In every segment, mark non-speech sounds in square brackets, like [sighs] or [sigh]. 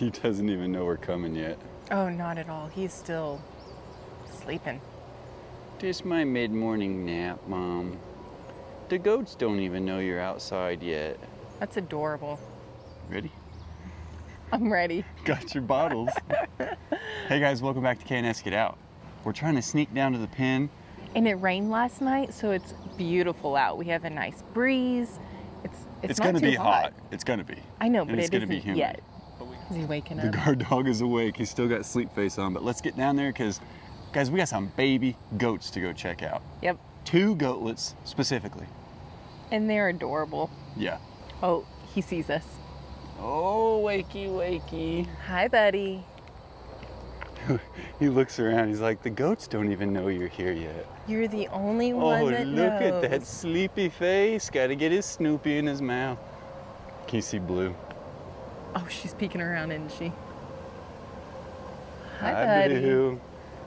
He doesn't even know we're coming yet. Oh, not at all. He's still sleeping. Just my mid-morning nap, Mom. The goats don't even know you're outside yet. That's adorable. Ready? I'm ready. [laughs] Got your bottles. [laughs] hey guys, welcome back to K&S Get Out. We're trying to sneak down to the pen. And it rained last night, so it's beautiful out. We have a nice breeze. It's it's, It's, gonna too be hot. It's gonna be. I know, And but it's it gonna be isn't humid. yet. Is he waking The up? guard dog is awake. He's still got sleep face on, but let's get down there because, guys, we got some baby goats to go check out. Yep. Two goatlets specifically. And they're adorable. Yeah. Oh, he sees us. Oh, wakey, wakey. Hi, buddy. [laughs] He looks around. He's like, the goats don't even know you're here yet. You're the only oh, one Oh, that look at that sleepy face. Got to get his Snoopy in his mouth. Can you see Blue? Oh, she's peeking around, isn't she? Hi, Hi, buddy. Blue.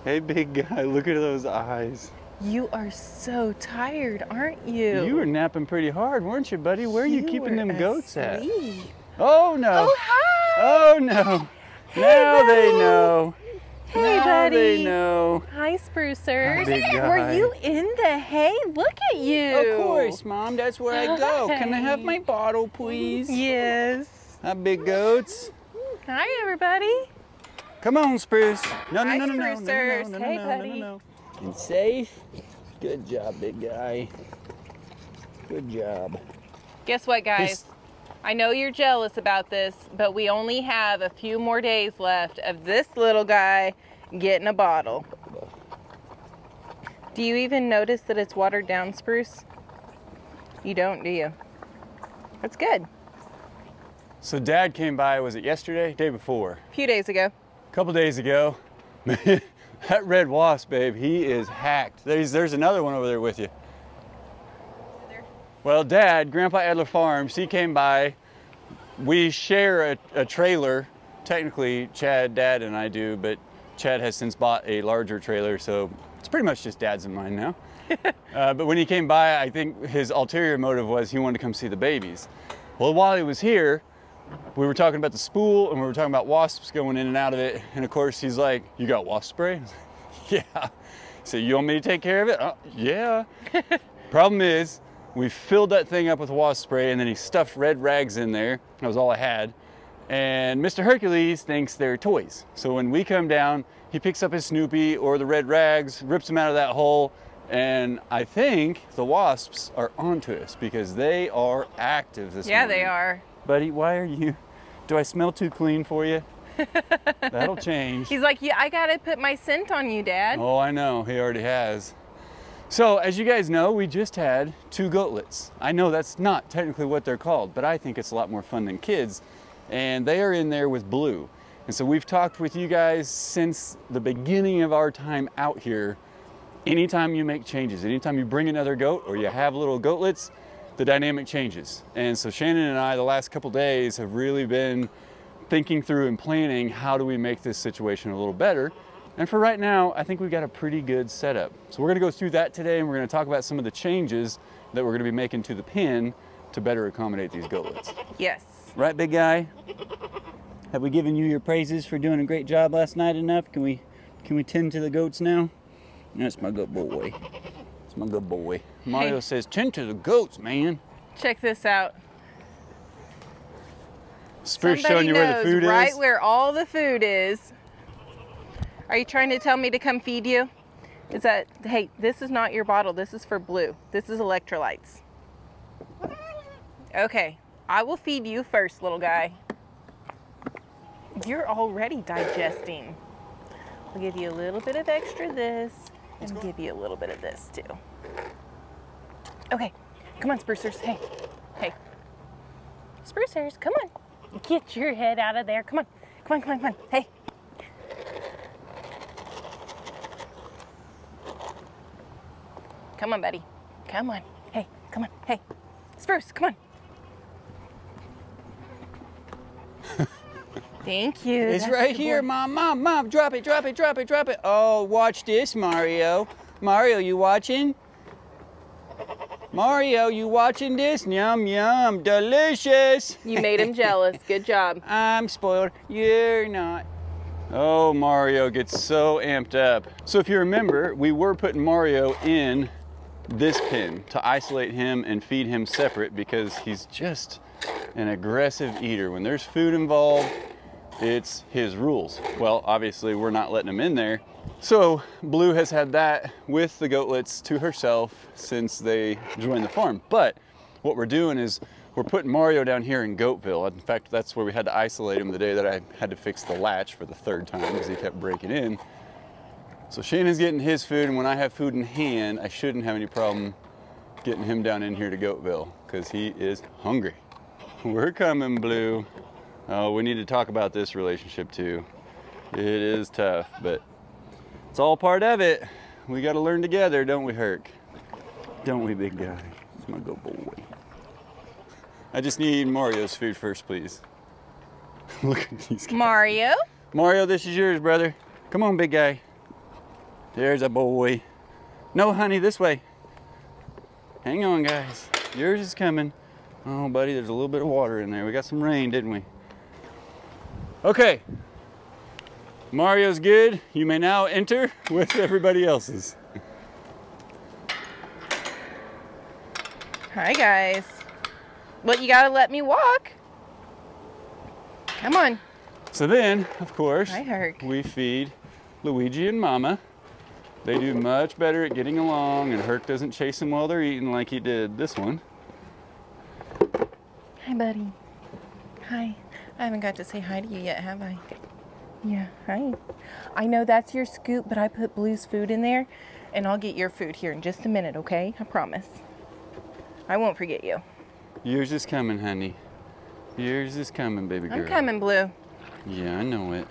Hey, big guy. Look at those eyes. You are so tired, aren't you? You were napping pretty hard, weren't you, buddy? Where are you, keeping them goats at? Oh no! Oh, hi. Oh no! now they know. Hey, now buddy. they know. Hi, Sprucers. Hi, Were you in the hay? Look at you. Of course, Mom. That's where I go. Can I have my bottle, please? Yes. Hi, big goats. Hi, everybody. Come on, Spruce. No, no, no, no, no, no, no, no, no, Hey, no, no, buddy. no, no. And safe. Good job, big guy. Good job. Guess what, guys? This- I know you're jealous about this, but we only have a few more days left of this little guy getting a bottle. Do you even notice that it's watered down, Spruce? You don't, do you? That's good. So Dad came by. Was it yesterday? Day before? A few days ago. A couple days ago. [laughs] that red wasp, babe, he is hacked. There's, there's another one over there with you. Well, Dad, Grandpa Adler Farms, he came by. We share a, a trailer. Technically, Chad, Dad, and I do, but Chad has since bought a larger trailer, so it's pretty much just Dad's and mine now. [laughs] uh, but when he came by, I think his ulterior motive was he wanted to come see the babies. Well, while he was here, we were talking about the spool and we were talking about wasps going in and out of it. And of course, he's like, You got wasp spray? Like, [laughs] yeah. So, you want me to take care of it? "Uh, yeah. [laughs] Problem is, we filled that thing up with wasp spray and then he stuffed red rags in there. That was all I had. And Mr. Hercules thinks they're toys. So when we come down, he picks up his Snoopy or the red rags, rips them out of that hole, and I think the wasps are onto us because they are active this Yeah, morning. they are. Buddy, why are you? Do I smell too clean for you? [laughs] That'll change. He's like, yeah, I gotta put my scent on you, Dad. Oh, I know. He already has. So, as you guys know, we just had two goatlets. I know that's not technically what they're called, but I think it's a lot more fun than kids. And they are in there with Blue. And so we've talked with you guys since the beginning of our time out here. Anytime you make changes, anytime you bring another goat or you have little goatlets, the dynamic changes. And so Shannon and I, the last couple days, have really been thinking through and planning how do we make this situation a little better. And for right now, I think we've got a pretty good setup. So we're gonna go through that today and we're gonna talk about some of the changes that we're gonna be making to the pen to better accommodate these goatlets. Yes. Right, big guy? Have we given you your praises for doing a great job last night enough? Can we can we tend to the goats now? That's my good boy. My good boy. Mario Hey. says, tend to the goats, man. Check this out. Spirit showing you where the food right is. where all the food is. Are you trying to tell me to come feed you? Is that, hey, this is not your bottle. This is for blue. This is electrolytes. Okay, I will feed you first, little guy. You're already digesting. I'll give you a little bit of extra this and give you a little bit of this too. Okay, come on, sprucers. Hey, hey. Sprucers, come on. Get your head out of there. Come on. Come on, come on, come on. Hey. Come on, buddy. Come on. Hey, come on. Hey. Spruce, come on. Thank you. It's That's right here, boy. mom, mom, mom. Drop it, drop it, drop it, drop it. Oh, watch this, Mario. Mario, you watching? Mario, you watching this? Yum, yum, delicious. You made him jealous. [laughs] Good job. I'm spoiled. You're not. Oh, Mario gets so amped up. So if you remember, we were putting Mario in this pen to isolate him and feed him separate because he's just an aggressive eater. When there's food involved, it's his rules. Well, obviously we're not letting him in there. So Blue has had that with the goatlets to herself since they joined the farm. But what we're doing is we're putting Mario down here in Goatville. In fact, that's where we had to isolate him the day that I had to fix the latch for the third time because he kept breaking in. So Shannon's getting his food, and when I have food in hand, I shouldn't have any problem getting him down in here to Goatville because he is hungry. We're coming, Blue. Oh, we need to talk about this relationship too. It is tough, but it's all part of it. We got to learn together, don't we, Herc? Don't we, big guy? It's my good boy. I just need Mario's food first, please. [laughs] Look at these guys. Mario? Mario, this is yours, brother. Come on, big guy. There's a boy. No, honey, this way. Hang on, guys. Yours is coming. Oh, buddy, there's a little bit of water in there. We got some rain, didn't we? Okay. Mario's good. You may now enter with everybody else's. Hi, guys. Well, you gotta let me walk. Come on. So then, of course, we feed Luigi and Mama. They do much better at getting along, and Herc doesn't chase them while they're eating like he did this one. Hi, buddy. Hi. I haven't got to say hi to you yet, have I? Yeah, hi. I know that's your scoop, but I put Blue's food in there, and I'll get your food here in just a minute, okay? I promise. I won't forget you. Yours is coming, honey. Yours is coming, baby girl. I'm coming, Blue. Yeah, I know it.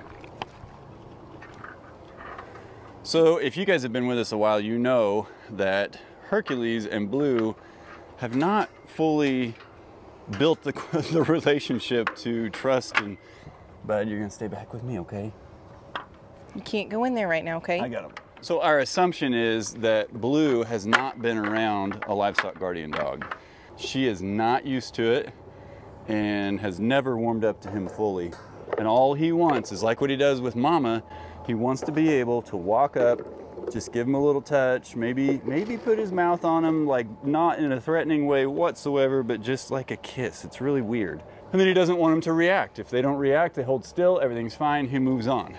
So, if you guys have been with us a while, you know that Hercules and Blue have not fully built the, [laughs] the relationship to trust and. Bud, you're gonna stay back with me, okay? You can't go in there right now, okay? I got him. So, our assumption is that Blue has not been around a livestock guardian dog. She is not used to it and has never warmed up to him fully. And all he wants is like what he does with Mama. He wants to be able to walk up, just give him a little touch, maybe maybe put his mouth on him, like not in a threatening way whatsoever, but just like a kiss. It's really weird. And then he doesn't want him to react. If they don't react, they hold still, everything's fine, he moves on.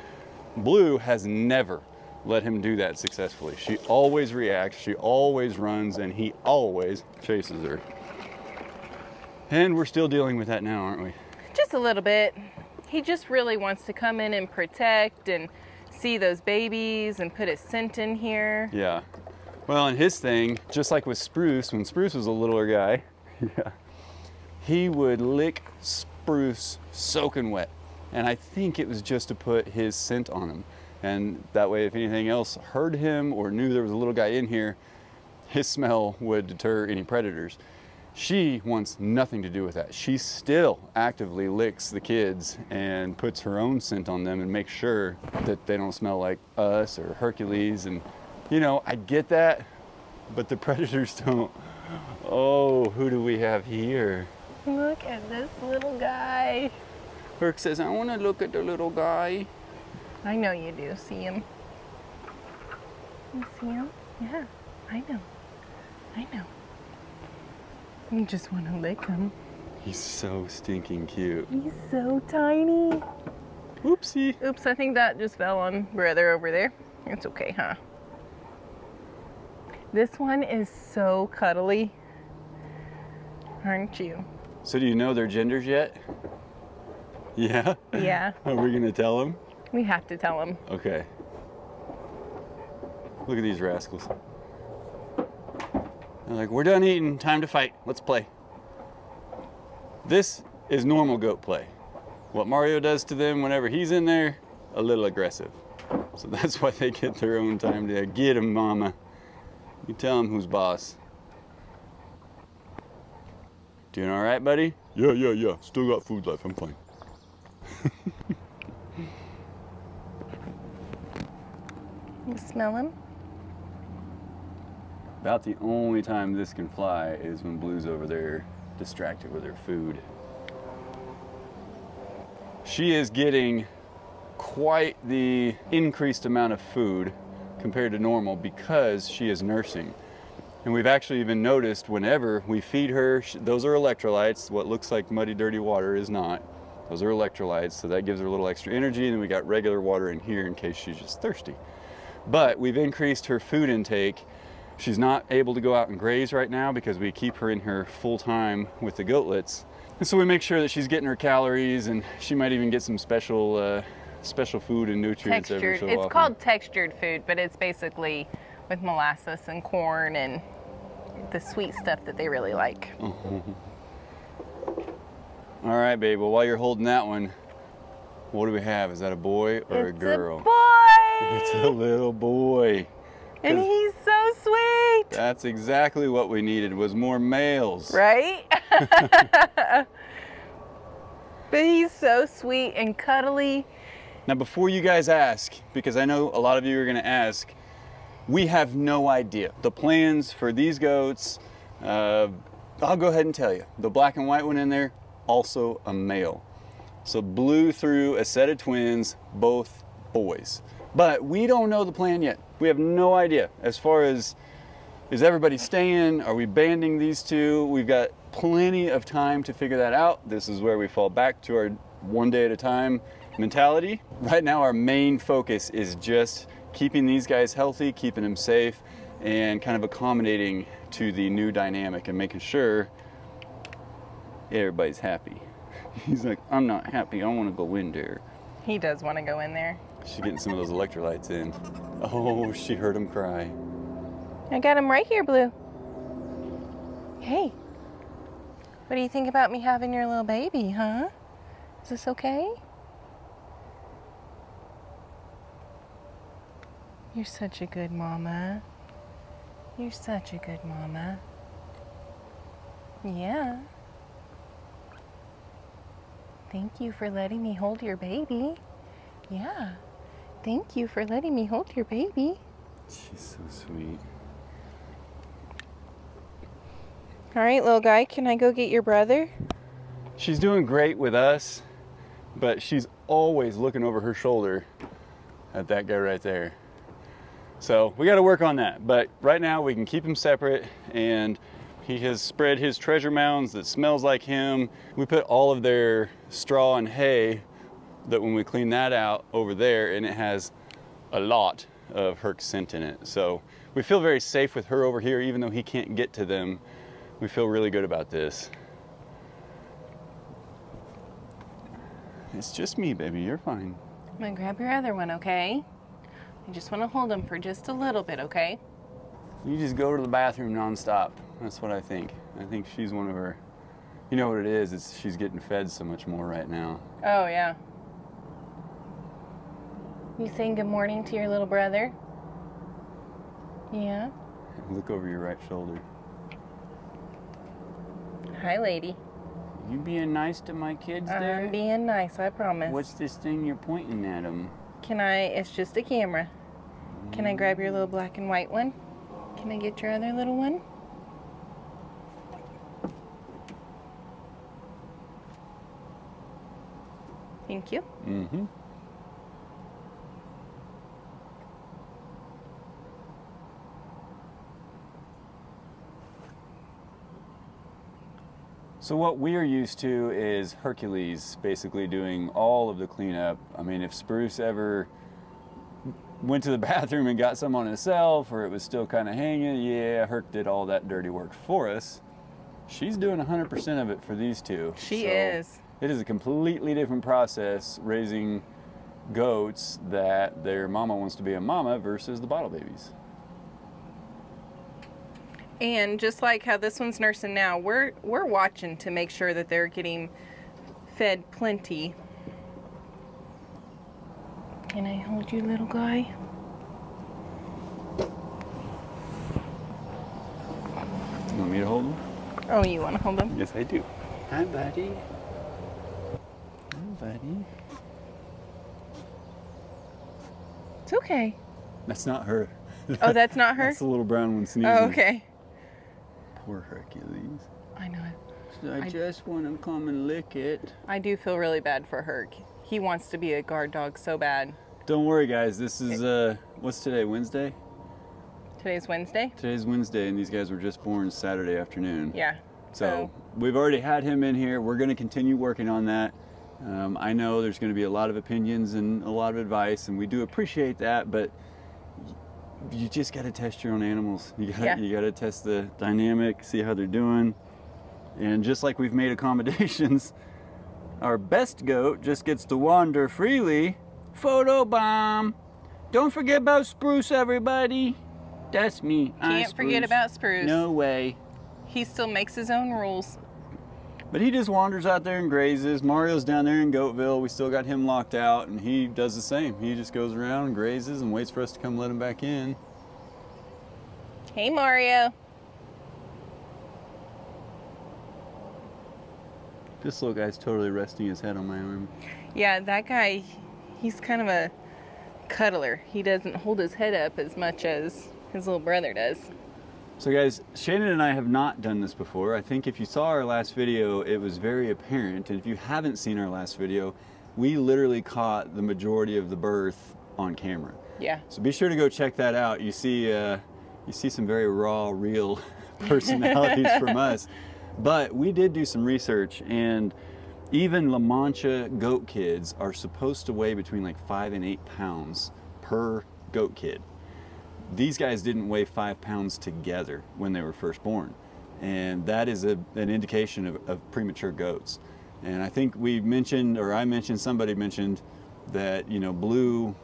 Blue has never let him do that successfully. She always reacts, she always runs, and he always chases her. And we're still dealing with that now, aren't we? Just a little bit. He just really wants to come in and protect and see those babies and put his scent in here. Yeah. Well, and his thing, just like with Spruce, when Spruce was a littler guy, [laughs] yeah, he would lick Spruce soaking wet. And I think it was just to put his scent on him. And that way, if anything else heard him or knew there was a little guy in here, his smell would deter any predators. She wants nothing to do with that. She still actively licks the kids and puts her own scent on them and makes sure that they don't smell like us or Hercules. And, you know, I get that, but the [laughs] predators don't. Oh, who do we have here? Look at this little guy. Herc says, I want to look at the little guy. I know you do. See him? You see him? Yeah, I know. I know. You just want to lick him. He's so stinking cute. He's so tiny. Oopsie. Oops, I think that just fell on brother over there. It's okay, huh? This one is so cuddly. Aren't you? So, do you know their genders yet? Yeah? Yeah, [laughs] Are we going to tell them? we have to tell him. Okay. Look at these rascals. They're like, we're done eating, time to fight, let's play. This is normal goat play. What Mario does to them whenever he's in there, a little aggressive. So [laughs] that's why they get their own time to get him, mama. You tell him who's boss. Doing all right, buddy? Yeah, yeah, yeah. Still got food left. I'm fine. [laughs] You smell him? About the only time this can fly is when Blue's over there distracted with her food. She is getting quite the increased amount of food compared to normal because she is nursing. And we've actually even noticed whenever we feed her, those are electrolytes. What looks like muddy, dirty water is not. Those are electrolytes, so that gives her a little extra energy. And then we got regular water in here in case she's just thirsty. But we've increased her food intake. She's not able to go out and graze right now because we keep her in here full time with the goatlets. And so we make sure that she's getting her calories, and she might even get some special, uh, special food and nutrients every Textured. so It's often. called textured food, but it's basically with molasses and corn and the sweet stuff that they really like. [laughs] All right, babe. Well, while you're holding that one, what do we have? Is that a boy or it's a girl? boy. [laughs] It's a little boy. And he's so sweet. That's exactly what we needed was more males. Right? [laughs] but he's so sweet and cuddly. Now, before you guys ask, because I know a lot of you are going to ask, we have no idea. The plans for these goats, uh, I'll go ahead and tell you. The black and white one in there, also a male. So Blue threw a set of twins, both boys. But we don't know the plan yet. We have no idea. As far as is everybody staying? Are we banding these two? We've got plenty of time to figure that out. This is where we fall back to our one day at a time mentality. Right now, our main focus is just keeping these guys healthy, keeping them safe, and kind of accommodating to the new dynamic and making sure everybody's happy. [laughs] He's like, I'm not happy. I want to go in there. He does want to go in there. She's getting some of those electrolytes in. Oh, she heard him cry. I got him right here, Blue. Hey, what do you think about me having your little baby, huh? Is this okay? You're such a good mama. You're such a good mama. Yeah. Thank you for letting me hold your baby. Yeah. Thank you for letting me hold your baby. She's so sweet. All right, little guy, can I go get your brother? She's doing great with us, but she's always looking over her shoulder at that guy right there. So we got to work on that. But right now we can keep him separate and he has spread his treasure mounds that smells like him. We put all of their straw and hay that when we clean that out over there and it has a lot of Herc scent in it. So we feel very safe with her over here even though he can't get to them. We feel really good about this. It's just me, baby. You're fine. I'm gonna grab your other one, okay? I just want to hold him for just a little bit, okay? You just go to the bathroom nonstop. That's what I think. I think she's one of her. You know what it is? It's she's getting fed so much more right now. Oh, yeah. You saying good morning to your little brother? Yeah. Look over your right shoulder. Hi, lady. You being nice to my kids there? I'm being nice, I promise. What's this thing you're pointing at them? Can I? It's just a camera. Can I grab your little black and white one? Can I get your other little one? Thank you. Mm-hmm. So what we're used to is Hercules basically doing all of the cleanup. I mean, if Spruce ever went to the [laughs] bathroom and got some on himself or it was still kind of hanging, yeah, Herc did all that dirty work for us. She's doing 100% of it for these two. She So is. It is a completely different process raising goats that their mama wants to be a mama versus the bottle babies. And just like how this one's nursing now, we're we're watching to make sure that they're getting fed plenty. Can I hold you, little guy? You want me to hold them? Oh, you want to hold him? Yes, I do. Hi, buddy. Hi, buddy. It's okay. That's not her. Oh, that's not [laughs] her? That's the little brown one sneezing. Oh, okay. Poor Hercules. I know it. I, I- just want to come and lick it. I do feel really bad for Herc. He wants to be a guard dog so bad. Don't worry, guys. This is uh, what's today? Wednesday. Today's Wednesday? Today's Wednesday, and these guys were just born Saturday afternoon. Yeah. So we've already had him in here. We're going to continue working on that. Um, I know there's going to be a lot of opinions and a lot of advice, and we do appreciate that. But you just got to test your own animals. You got Yeah. you got to test the dynamic, see how they're doing, and just like we've made [laughs] accommodations, our best goat just gets to wander freely. Photo bomb. Don't forget about Spruce, everybody. That's me. Can't forget about Spruce. No way. He still makes his own rules. But he just wanders out there and grazes. Mario's down there in Goatville. We still got him locked out, and he does the same. He just goes around and grazes and waits for us to come let him back in. Hey, Mario. This little guy's totally resting his head on my arm. Yeah, that guy, he's kind of a cuddler. He doesn't hold his head up as much as his little brother does. So, guys, Shannon and I have not done this before. I think if you saw our last video, it was very apparent. And if you haven't seen our last video, we literally caught the majority of the birth on camera. Yeah. So be sure to go check that out. You see, uh, you see some very raw, real [laughs] personalities [laughs] from us. But we did do some research, and even La Mancha goat kids are supposed to weigh between like five and eight pounds per goat kid. These guys didn't weigh five pounds together when they were first born, and that is a, an indication of, of premature goats. And I think we mentioned, or I mentioned, somebody mentioned that you know Blue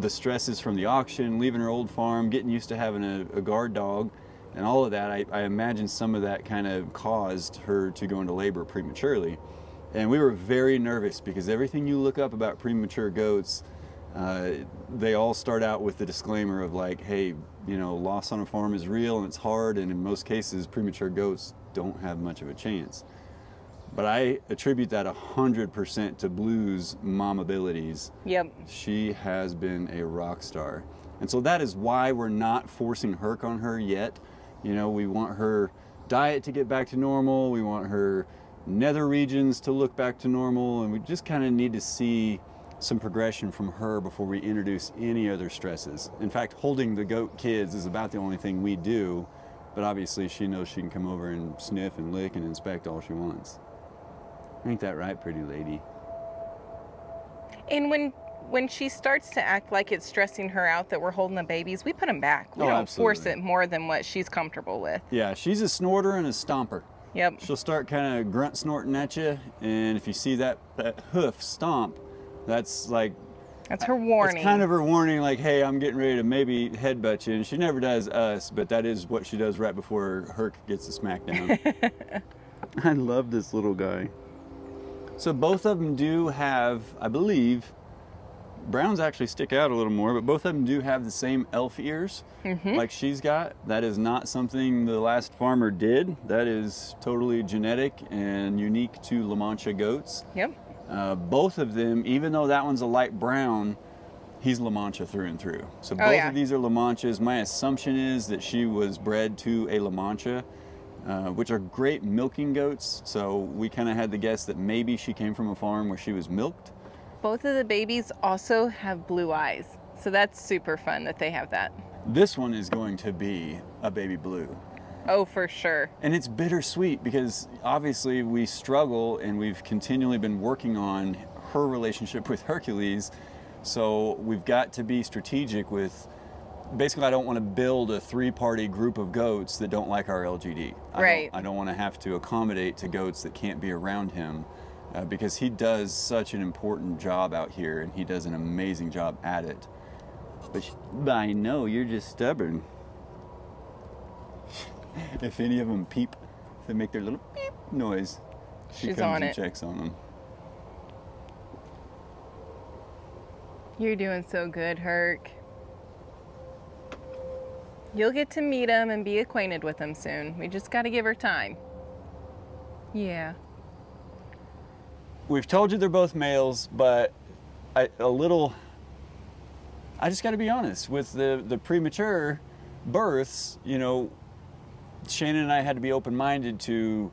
the stresses from the auction, leaving her old farm, getting used to having a, a guard dog, and all of that, I, I imagine some of that kind of caused her to go into labor prematurely. And we were very nervous because everything you look up about premature goats, uh, they all start out with the disclaimer of like, hey, you know, loss on a farm is real and it's hard, and in most cases, premature goats don't have much of a chance. But I attribute that 100% to Blue's mom abilities Yep. she has been a rock star. And so that is why we're not forcing Herc on her yet. You know, we want her diet to get back to normal, we want her nether regions to look back to normal, and we just kind of need to see some progression from her before we introduce any other stresses. In fact, holding the goat kids is about the only thing we do, but obviously she knows she can come over and sniff and lick and inspect all she wants. Ain't that right, pretty lady? And when when she starts to act like it's stressing her out that we're holding the babies, we put them back. We Oh, don't force it more than what she's comfortable with. Yeah, she's a snorter and a stomper. Yep. She'll start kind of grunt snorting at you, and if you see that, that hoof stomp, that's like That's her warning. it's kind of her warning, like, hey, I'm getting ready to maybe headbutt you. And she never does us, but that is what she does right before Herc gets the smackdown. [laughs] I love this little guy. So both of them do have, I believe, Browns actually stick out a little more, but both of them do have the same elf ears mm-hmm. like she's got. That is not something the last farmer did. That is totally genetic and unique to La Mancha goats. Yep. Uh, both of them, even though that one's a light brown, he's La Mancha through and through. So both yeah. of these are La Manchas. My assumption is that she was bred to a La Mancha, uh, which are great milking goats. So we kind of had the guess that maybe she came from a farm where she was milked. Both of the babies also have blue eyes. So that's super fun that they have that. This one is going to be a baby blue. Oh, for sure. And it's bittersweet because obviously we struggle and we've continually been working on her relationship with Hercules. So we've got to be strategic with basically, I don't want to build a three party group of goats that don't like our LGD. I Right. Don't, I don't want to have to accommodate to goats that can't be around him uh, because he does such an important job out here and he does an amazing job at it. But I know you're just stubborn. [laughs] if any of them peep, they make their little beep noise. She She's comes on and it. checks on them. You're doing so good, Herc. You'll get to meet him and be acquainted with him soon. We just got to give her time. Yeah. We've told you they're both males, but I, a little. I just got to be honest with the the premature births. You know, Shannon and I had to be open-minded to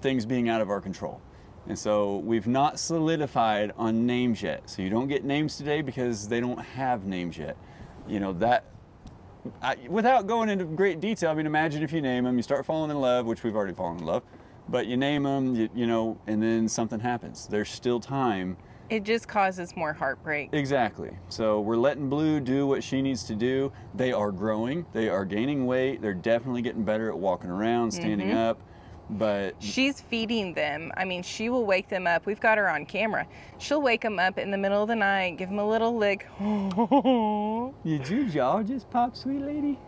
things being out of our control. And so we've not solidified on names yet. So you don't get names today because they don't have names yet. You know, that, I, without going into great detail, I mean, imagine if you name them, you start falling in love, which we've already fallen in love, but you name them, you, you know, and then something happens. There's still time. It just causes more heartbreak. Exactly. So we're letting Blue do what she needs to do. They are growing, they are gaining weight, they're definitely getting better at walking around, standing Mhm. up. But She's feeding them. I mean, she will wake them up. We've got her on camera. She'll wake them up in the middle of the night, give them a little lick. Did your jaw just pop, sweet lady?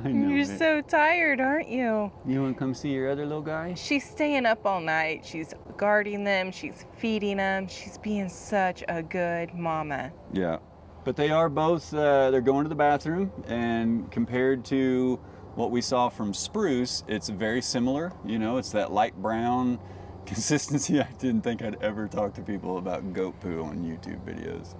[laughs] I know. You're man. so tired, aren't you? You want to come see your other little guy? She's staying up all night. She's guarding them. She's feeding them. She's being such a good mama. Yeah. But they are both, uh, they're going to the bathroom, and compared to what we saw from Spruce, it's very similar. You know, it's that light brown [laughs] consistency. I didn't think I'd ever talk to people about goat poo on YouTube videos.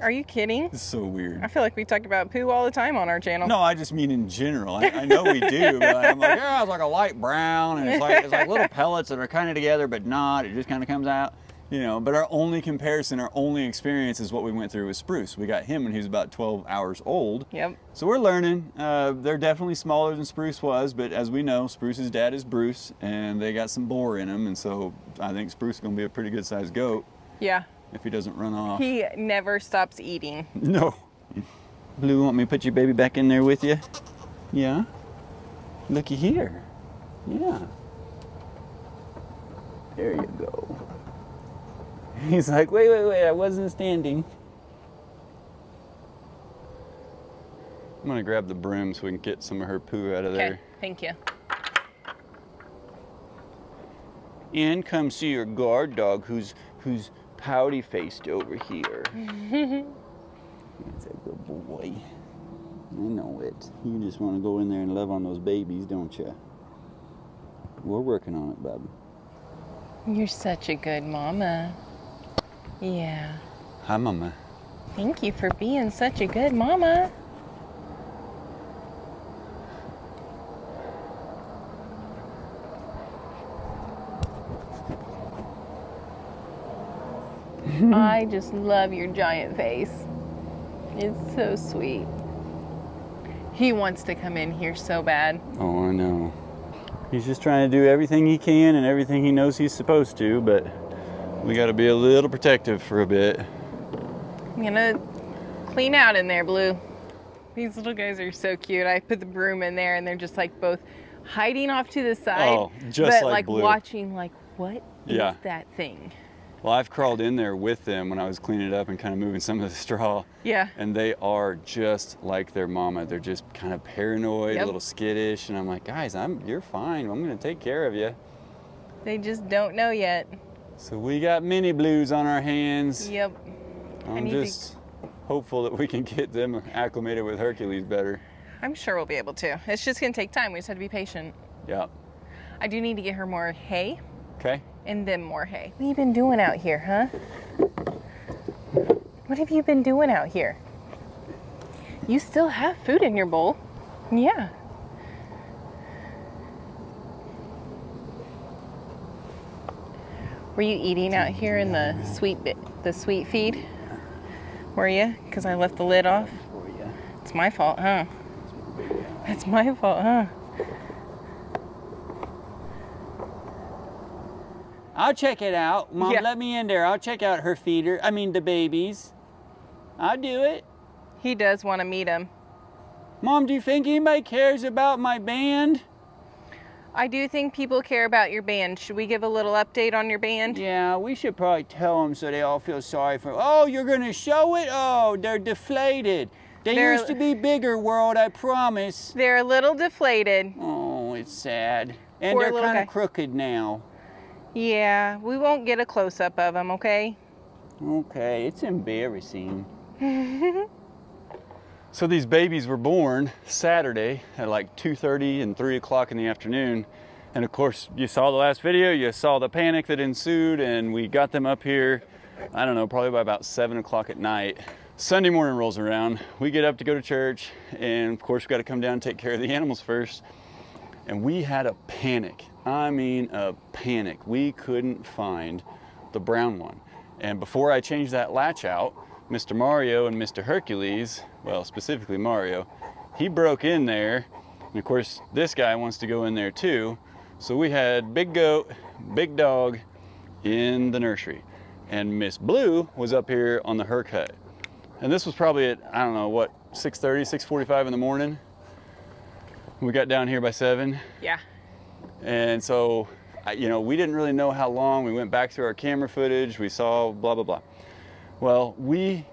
Are you kidding? It's so weird. I feel like we talk about poo all the time on our channel. No, I just mean in general. I, I know we do, but I'm like, yeah, it's like a light brown, and it's like it's like little pellets that are kind of together, but not. It just kind of comes out, you know. But our only comparison, our only experience is what we went through with Spruce. We got him when he was about 12 hours old. Yep. So we're learning. Uh, they're definitely smaller than Spruce was, but as we know, Spruce's dad is Bruce, and they got some Boer in him, and so I think Spruce is gonna be a pretty good sized goat Yeah. If he doesn't run off. He never stops eating. [laughs] No. Blue, want me to put your baby back in there with you? Yeah? Looky here. Yeah. There you go. He's like, wait, wait, wait, I wasn't standing. I'm gonna grab the broom so we can get some of her poo out of Okay. there. Thank you. And come see your guard dog who's who's pouty faced over here. [laughs] That's a good boy. I know it. You just want to go in there and love on those babies, don't you? We're working on it, bub. You're such a good mama. Yeah. Hi, Mama. Thank you for being such a good mama. Mm-hmm. I just love your giant face. It's so sweet. He wants to come in here so bad. Oh, I know. He's just trying to do everything he can and everything he knows he's supposed to, but we got to be a little protective for a bit. I'm gonna clean out in there, Blue. These little guys are so cute. I put the broom in there and they're just like both hiding off to the side. Oh, just but like Blue. watching like what is Yeah. that thing? Well, I've crawled in there with them when I was cleaning it up and kind of moving some of the [laughs] straw. Yeah. And they are just like their mama. They're just kind of paranoid, Yep. a little skittish, and I'm like, guys, I'm you're fine. I'm gonna take care of you. They just don't know yet. So we got mini blues on our hands. Yep. I'm need to- just hopeful that we can get them acclimated with Hercules better. I'm sure we'll be able to. It's just gonna take time. We just have to be patient. Yeah. I do need to get her more hay Okay. And then more hay. What have you been doing out here, huh? What have you been doing out here? You still have food in your bowl. Yeah. Were you eating out here in the sweet bit, the sweet feed? Were you? Because I left the lid off. For. It's my fault, huh? It's my fault, huh? I'll check it out. Mom, Yeah. let me in there. I'll check out her feeder. I mean, the babies. I'll do it. He does want to meet him. Mom, do you think anybody cares about my band? I do think people care about your band. Should we give a little update on your band? Yeah, we should probably tell them so they all feel sorry for. Oh, you're gonna show it? Oh, they're deflated. They They're- used to be bigger, world. I promise. They're a little deflated. Oh, it's sad. And Poor they're kind guy. of crooked now. Yeah, we won't get a close up of them, okay? Okay, it's embarrassing. [laughs] so these babies were born Saturday at like 2:30 and 3 o'clock in the afternoon, and of course you saw the last video. You saw the panic that ensued, and we got them up here. I don't know, probably by about 7 o'clock at night. Sunday morning rolls around. We get up to go to church, and of course, we've got to come down and take care of the animals first. And we had a panic. I mean, a panic. We couldn't find the brown one. And before I changed that latch out, Mr. Mario and Mr. Hercules, well, specifically Mario, he broke in there. And of course, this guy wants to go in there too. So we had Big Goat, Big Dog in the nursery. And Miss Blue was up here on the Herc hut. And this was probably at, I don't know, what, 6.30, 6.45 in the morning. We got down here by seven. Yeah. And so, you know, we didn't really know how long. We went back through our camera footage. We saw blah, blah, blah. Well, we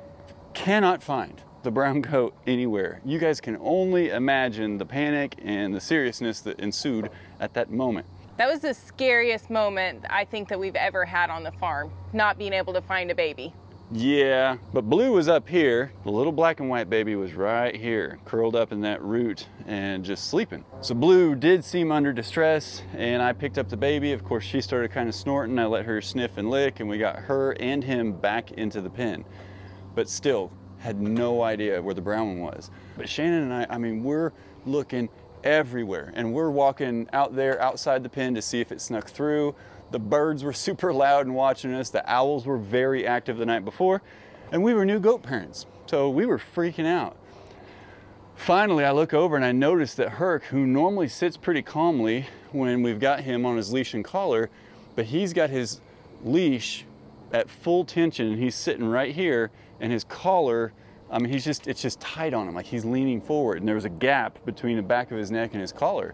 cannot find the brown goat anywhere. You guys can only imagine the panic and the seriousness that ensued at that moment. That was the scariest moment I think that we've ever had on the farm, not being able to find a baby. Yeah, but Blue was up here. The little black and white baby was right here, curled up in that root and just sleeping. So Blue did seem under distress and I picked up the baby. Of course, she started kind of snorting. I let her sniff and lick and we got her and him back into the pen. But still, had no idea where the brown one was. But Shannon and I, I mean, we're looking everywhere and we're walking out there outside the pen to see if it snuck through. The birds were [laughs] super loud and watching us. The owls were very active the night before. And we were new goat parents. So we were freaking out. Finally, I look over and I notice that Herc, who normally sits pretty calmly when we've got him on his leash and collar, but he's got his leash at full tension and he's sitting right here and his collar, I mean, he's just, it's just tight on him, like he's leaning forward and there was a gap between the back of his neck and his collar.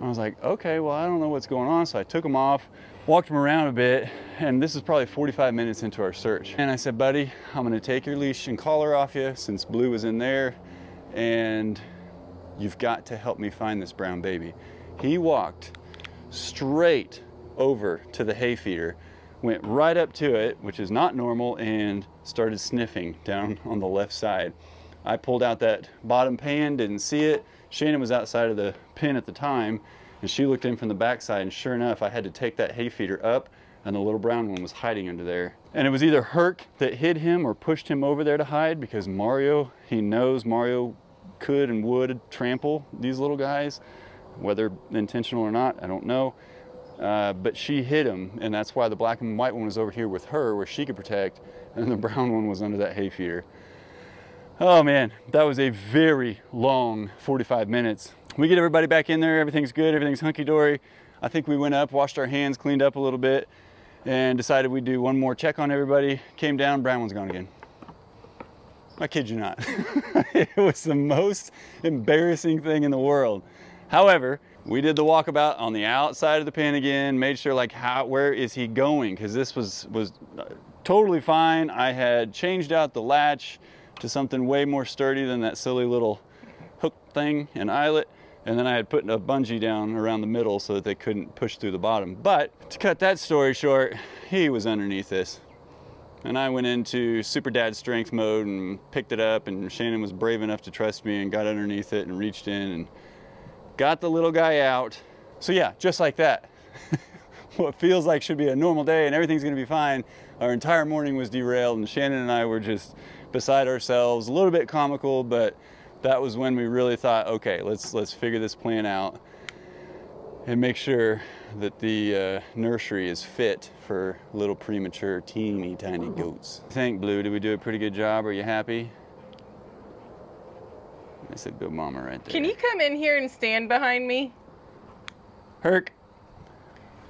I was like, okay, well, I don't know what's going on. So I took him off, walked him around a bit, and this is probably 45 minutes into our search. And I said, buddy, I'm gonna take your leash and collar off you since Blue was in there, and you've got to help me find this brown baby. He walked straight over to the hay feeder, went right up to it, which is not normal, and started sniffing down [laughs] on the left side. I pulled out that bottom pan, didn't see it. Shannon was outside of the pen at the time, and she looked in from the backside, and sure enough, I had to take that hay feeder up, and the little brown one was hiding under there. And it was either Herc that hid him or pushed him over there to hide because Mario, he knows Mario could and would trample these little guys, whether intentional or not, I don't know. Uh, but she hid him, and that's why the black and white one was over here with her where she could protect, and the brown one was under that hay feeder. Oh man, that was a very long 45 minutes. We get everybody back in there, everything's good, everything's hunky-dory. I think we went up, washed our hands, cleaned up a little bit, and decided we'd do one more check on everybody. Came down, brown one's gone again. I kid you not. [laughs] it was the most embarrassing thing in the world. However, we did the walkabout on the outside of the pen again, made sure like how, where is he going? Because this was, was uh, totally fine. I had changed out the latch, to something way more sturdy than that silly little hook thing and eyelet. And then I had put a bungee down around the middle so that they couldn't push through the bottom. But to cut that story short, he was underneath this. And I went into super dad strength mode and picked it up and Shannon was brave enough to trust me and got underneath it and reached in and got the little guy out. So yeah, just like that. [laughs] what feels like should be a normal day and everything's gonna be fine, our entire morning was derailed and Shannon and I were just beside ourselves, a little bit comical, but that was when we really thought, okay, let's let's figure this plan out and make sure that the uh, nursery is fit for little premature teeny tiny goats. Think Blue, did we do a pretty good job? Are you happy? That's a good mama right there. Can you come in here and stand behind me? Herc.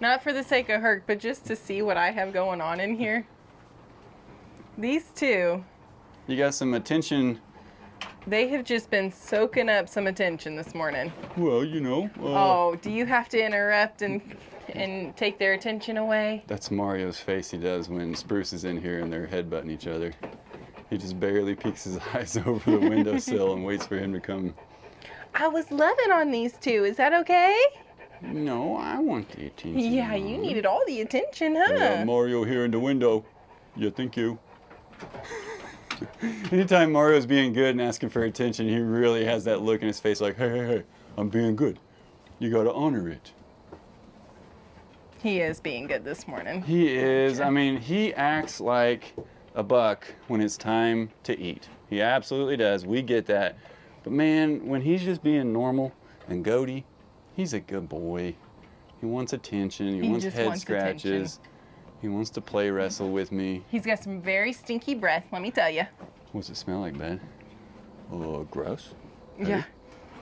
Not for the sake of Herc, but just to see what I have going on in here. These two you got some attention. They have just been soaking up some attention this morning. Well, you know. Uh, oh, do you have to interrupt and and take their attention away? That's Mario's face he does when Spruce is in here and they're headbutting each other. He just barely peeks his [laughs] eyes over the windowsill and waits for him to come. I was loving on these two. Is that okay? No, I want the attention. Yeah, you needed all the attention, huh? Yeah, Mario here in the window. Yeah, thank you. [laughs] Anytime Mario's being good and asking for attention, he really has that look in his face like, hey, hey, hey, I'm being good. You gotta honor it. He is being good this morning. He is. I mean, he acts like a buck when it's time to eat. He absolutely does. We get that. But man, when he's just being normal and goaty, he's a good boy. He wants attention. He, He wants just head wants attention. He wants to play wrestle with me. He's got some very stinky breath, let me tell you. What's it smell like, bud? Uh, gross. Yeah.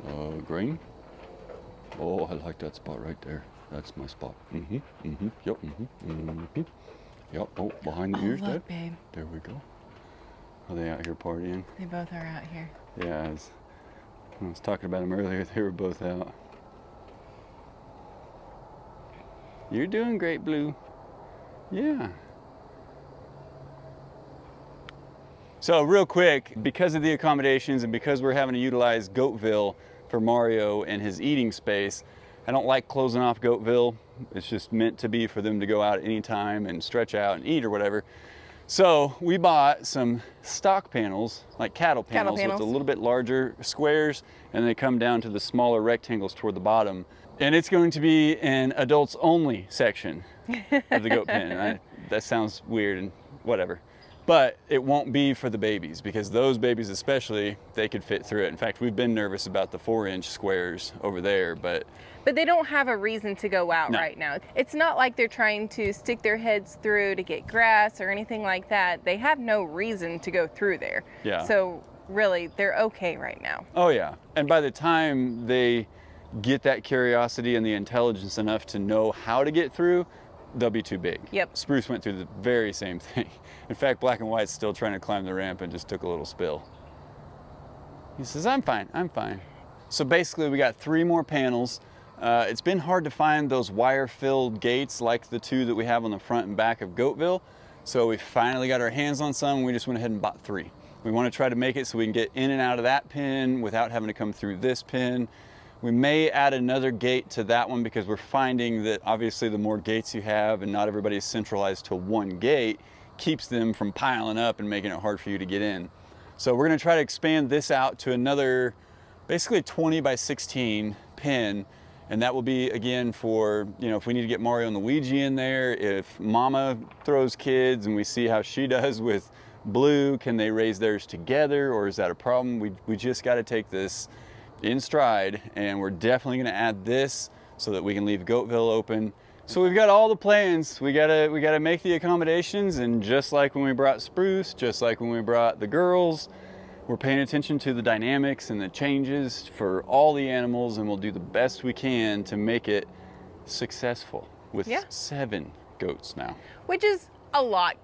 Uh, green. Oh, I like that spot right there. That's my spot. Mm-hmm. Mm-hmm. Yep. Mm-hmm. Mm-hmm. Yep. Oh, behind the Oh, ears, Dad. babe. There we go. Are they out here partying? They both are out here. Yeah, I was, I was talking about them earlier. [laughs] They were both out. You're doing great, Blue. Yeah. So real quick, because of the accommodations and because we're having to utilize Goatville for Mario and his eating space, I don't like closing off Goatville. It's just meant to be for them to go out at any time and stretch out and eat or whatever. So we bought some stock panels, like cattle Cattle panels, with a little bit larger squares, and they come down to the smaller rectangles toward the bottom. And it's going to be an adults only section of the goat pen. I, that sounds weird and whatever. But it won't be for the babies because those babies, especially, they could fit through it. In fact, we've been nervous about the four inch squares over there, but But they don't have a reason to go out No. right now. It's not like they're trying to stick their heads through to get grass or anything like that. They have no reason to go through there. Yeah. So really, they're okay right now. Oh yeah. And by the time they get that curiosity and the intelligence enough to know how to get through, they'll be too big. Yep. Spruce went through the very same thing. [laughs] In fact, Black and White's still trying to climb the ramp and just took a little spill. He says, I'm fine, I'm fine. So basically we got three more panels. Uh, it's been hard to find those wire-filled gates like the two that we have on the front and back of Goatville. So we finally got our hands on some. We just went ahead and bought three. We want to try to make it so we can get in and out of that pin without having to come through this pin. We may add another gate to that one because we're finding that obviously the more gates you have and not everybody is centralized to one gate keeps them from piling up and making it hard for you to get in. So we're going to try to expand this out to another basically 20 by 16 pin and that will be again for you know if we need to get Mario and Luigi in there if mama throws kids and we see how she [laughs] does with blue can they raise theirs together or is that a problem we, we just got to take this in stride and we're definitely going to add this so that we can leave Goatville open so we've got all the plans we got to we got to make the accommodations and just like when we brought Spruce just like when we brought the girls we're paying attention to the dynamics and the changes for all the animals and we'll do the best we can to make it successful with Yeah. seven goats now Which is a lot.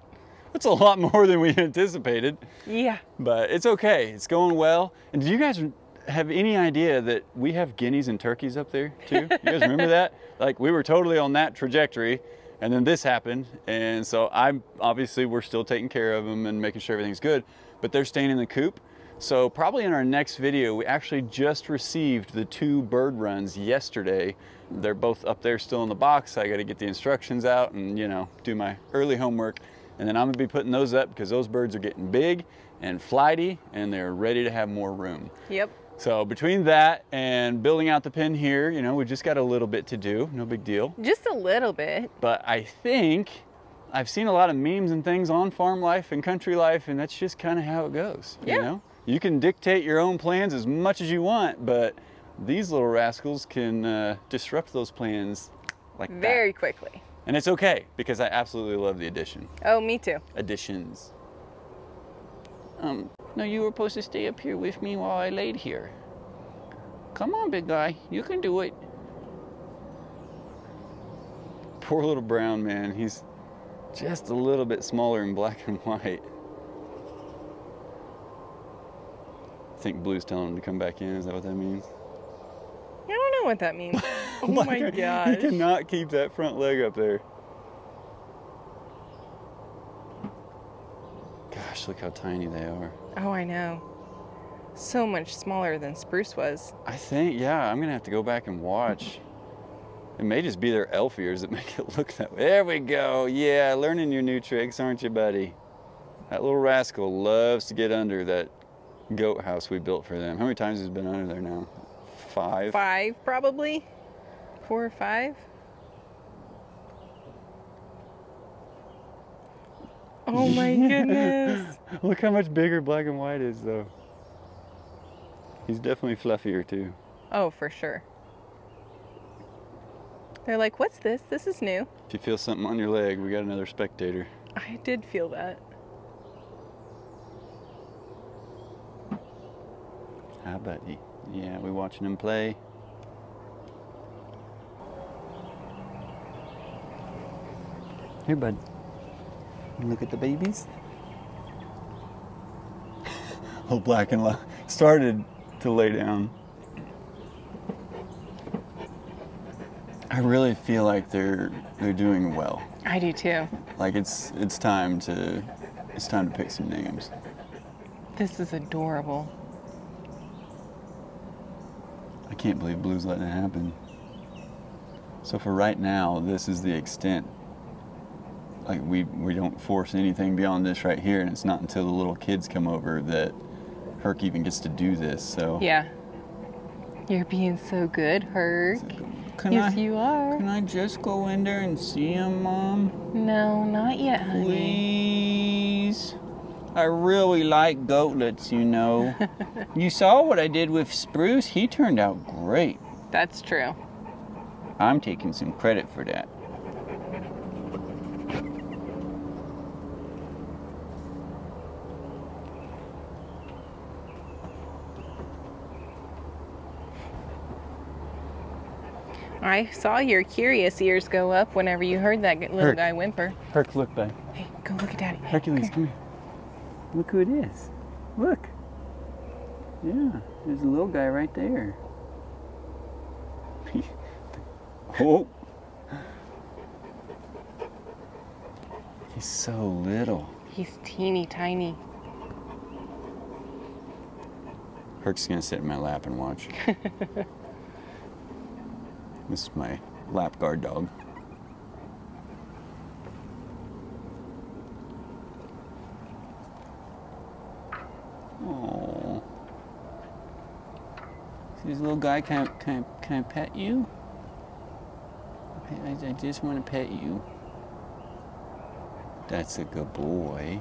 it's a lot [laughs] more than we anticipated Yeah. but it's okay it's going well and do you guys have any idea that we have guineas and turkeys up there too? You guys remember that? [laughs] Like we were totally on that trajectory and then this happened and so i'm obviously we're still taking care of them and making sure everything's good but they're staying in the coop. So probably in our next video we actually just received the two bird runs yesterday. They're both up there still in the box. I got to get the instructions out and you know do my early homework and then i'm going to be putting those up because those birds are getting big and flighty and they're ready to have more room. Yep. So between that and building out the pen here you know we just got a little bit to do no big deal Just a little bit. but I think I've seen a lot of memes and things on farm life and country life, and that's just kind of how it goes. Yeah. You know, you can dictate your own plans as much as you want, but these little rascals can uh, disrupt those plans like Very that. quickly. And it's okay because I absolutely love the addition. Oh, me too. Additions. Um, no, you were supposed to stay up here with me while I laid here. Come on, big guy, you can do it. Poor little brown man, he's just a little bit smaller in black and white. I think Blue's telling him to come back in. Is that what that means? I don't know what that means. [laughs] oh my He gosh. cannot keep that front leg up there. Look how tiny they are. Oh, I know. So much smaller than Spruce was. I think, yeah, I'm gonna have to go back and watch. It may just be their elf ears that [laughs] make it look that way. There we go. Yeah, learning your new tricks, aren't you, buddy? That little rascal loves to get under that goat house we built for them. How many times has he been under there now? Five. Five, probably. Four or five. Oh my [laughs] goodness. Look how much bigger black and white is, though. He's definitely fluffier, too. Oh, for sure. They're like, what's this? This is new. If you feel something on your leg, we got another spectator. I did feel that. Hi, buddy. Yeah, we watching him play. Here, bud. Look at the babies. oh, black and lo- started to lay down. I really feel like they're they're doing well. I do too. Like it's it's time to it's time to pick some names. This is adorable. I can't believe Blue's letting it happen. So for right now, this is the extent. Like we we don't force anything beyond this right here, and it's not until the little kids come over that Herc even gets to do this. So Yeah. You're being so good, Herc. can Yes, I you are. can I just go in there and see him, Mom? No, not yet, honey. Please. I really like goatlets, you know. [laughs] you saw what I did with Spruce. He turned out great. That's true. I'm taking some credit for that. I saw your curious ears go up whenever you heard that little Herc. guy whimper. Herc, look back. Hey, go look at Daddy. Hercules, come here. Look who it is. Look. Yeah, there's a little guy right there. [laughs] oh. He's so little. He's teeny tiny. Herc's gonna sit in my lap and watch. [laughs] this is my lap guard dog. Oh. See This little guy, can I, can I, can I pet you? I, I just want to pet you. That's a good boy.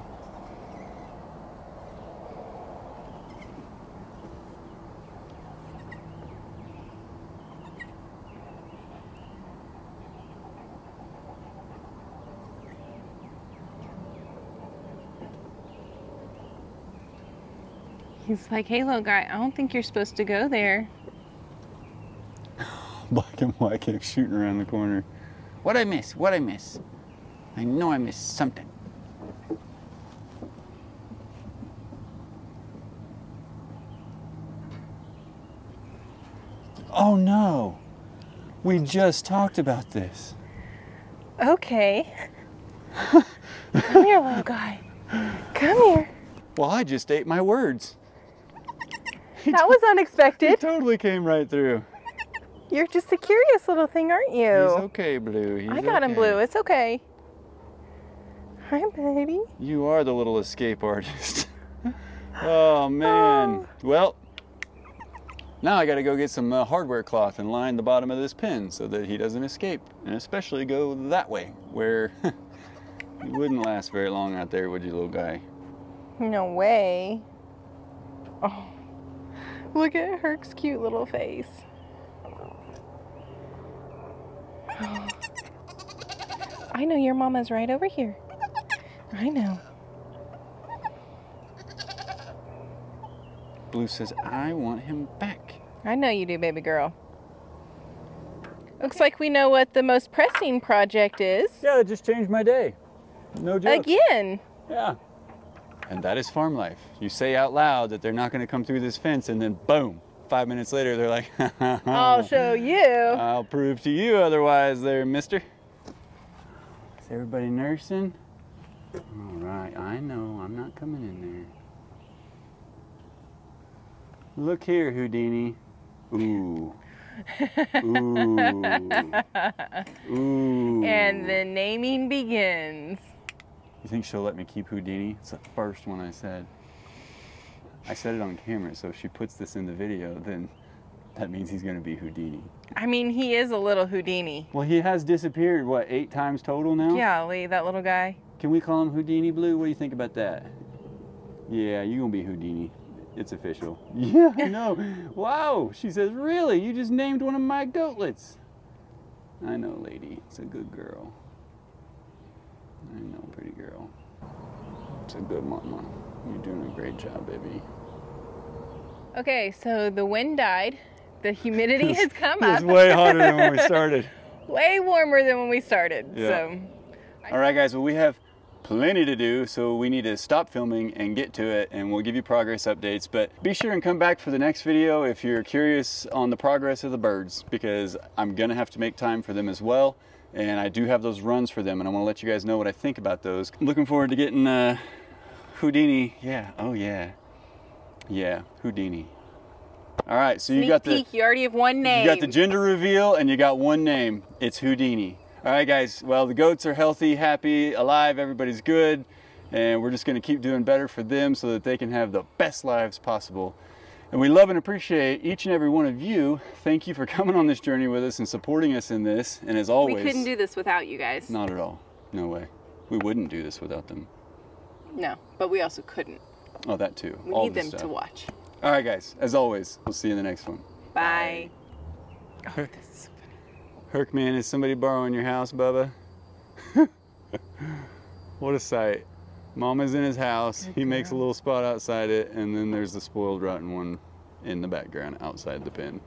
He's like, hey, little guy, I don't think you're supposed to go there. [laughs] Black and white kept shooting around the corner. What I miss? What I miss? I know I missed something. Oh no! We just talked about this. Okay. [laughs] Come here, little guy. Come here. Well, I just ate my words. [laughs] That was It unexpected. totally came right through. [laughs] You're just a curious little thing, aren't you? He's okay, Blue. He's I got him. Blue. It's okay. Hi, baby. You are the little escape artist. [laughs] oh man. Well, now I got to go get some uh, hardware cloth and line the bottom of this pin so that he doesn't escape, and especially go that way where you wouldn't last very long out there, would you, little guy? No way. Oh, look at Herc's cute little face. [sighs] I know your mama's right over here. I know. Blue says, "I want him back." I know you do, baby girl. Looks like we know what the most pressing project is. Yeah, it just changed my day. No joke. Again. Yeah. And that is farm life. You say out loud that they're not going to come through this fence, and then boom, five minutes later, they're like, [laughs] I'll show you. I'll prove to you otherwise, there, mister. Is everybody nursing? All right, I know. I'm not coming in there. Look here, Houdini. Ooh. Ooh. [laughs] Ooh. And the naming begins. You think she'll let me keep Houdini? It's the first one I said. I said it on camera, so if she puts this in the video, then that means he's gonna be Houdini. I mean, he is a little Houdini. Well, he has disappeared, what, eight times total now? Yeah, Lee, that little guy. Can we call him Houdini Blue? What do you think about that? Yeah, you're gonna be Houdini. It's official. [laughs] Yeah, I know. wow, she says, really? You just named one of my goatlets. I know, lady. It's a good girl. I know, pretty girl. It's a good mama. You're doing a great job, baby. Okay, so the wind died. The humidity [laughs] has come It's up. way hotter than when we [laughs] started. Way warmer than when we started. Yeah. So All right, guys. Well, we have plenty to do, so we need to stop filming and get to it, and we'll give you progress updates. But be sure and come back for the next video if you're curious on the progress of the birds, because I'm gonna have to make time for them as well. And I do have those runs for them, and I want to let you guys know what I think about those. I'm looking forward to getting uh, Houdini. Yeah. Oh yeah. Yeah. Houdini. All right. So you sneak got the. you already have one name. You got the gender reveal and you got one name. It's Houdini. All right, guys. Well, the goats are healthy, happy, alive. Everybody's good. And we're just going to keep doing better for them so that they can have the best lives possible. And we love and appreciate each and every one of you. Thank you for [laughs] coming on this journey with us and supporting us in this. And as always, we couldn't do this without you guys. not at all. No way. We wouldn't do this without them. No, but we also couldn't. Oh, that too. We all need them stuff. to watch. All right, guys. As always, we'll see you in the next one. Bye. Oh, this is Herc man, is somebody borrowing your house, Bubba? [laughs] what a sight. Mama's in his house. He makes a little spot outside it, and then there's the spoiled rotten one in the background outside the pen.